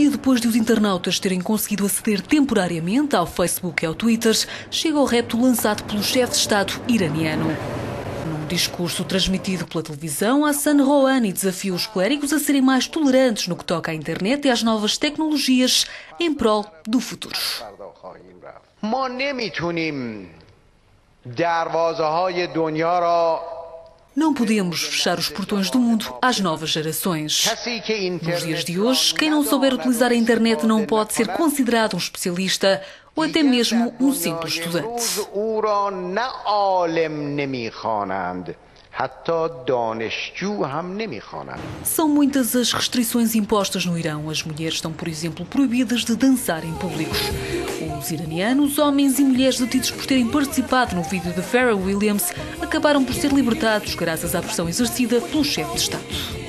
dia depois de os internautas terem conseguido aceder temporariamente ao Facebook e ao Twitter, chega o repto lançado pelo chefe de Estado iraniano. Num discurso transmitido pela televisão, Hassan Rouhani desafia os clérigos a serem mais tolerantes no que toca à internet e às novas tecnologias em prol do futuro. ما نمیتونیم دروازه های دنیا را Não podemos fechar os portões do mundo às novas gerações. Nos dias de hoje, quem não souber utilizar a internet não pode ser considerado um especialista ou até mesmo um simples estudante. São muitas as restrições impostas no Irão. As mulheres estão, por exemplo, proibidas de dançar em públicos. Os iranianos, homens e mulheres detidos por terem participado no vídeo de Pharrell Williams, acabaram por ser libertados graças à pressão exercida pelo chefe de Estado.